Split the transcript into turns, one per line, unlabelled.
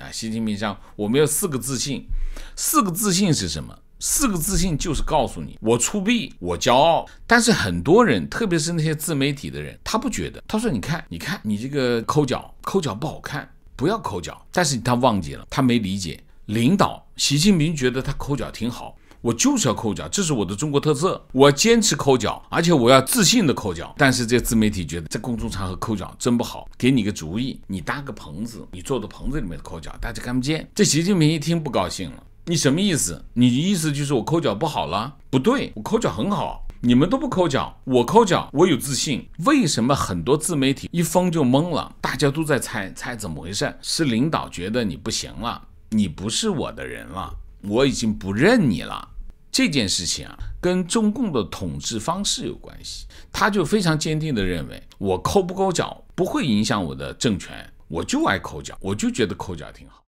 啊，习近平上我们有四个自信，四个自信是什么？四个自信就是告诉你，我出币，我骄傲。但是很多人，特别是那些自媒体的人，他不觉得。他说：“你看，你看，你这个抠脚，抠脚不好看，不要抠脚。”但是他忘记了，他没理解。领导习近平觉得他抠脚挺好。我就是要抠脚，这是我的中国特色。我坚持抠脚，而且我要自信的抠脚。但是这自媒体觉得在公众场合抠脚真不好，给你个主意，你搭个棚子，你坐到棚子里面抠脚，大家看不见。这习近平一听不高兴了，你什么意思？你的意思就是我抠脚不好了？不对，我抠脚很好，你们都不抠脚，我抠脚，我有自信。为什么很多自媒体一封就懵了？大家都在猜猜怎么回事？是领导觉得你不行了，你不是我的人了，我已经不认你了。这件事情啊，跟中共的统治方式有关系。他就非常坚定地认为，我抠不抠脚不会影响我的政权，我就爱抠脚，我就觉得抠脚挺好。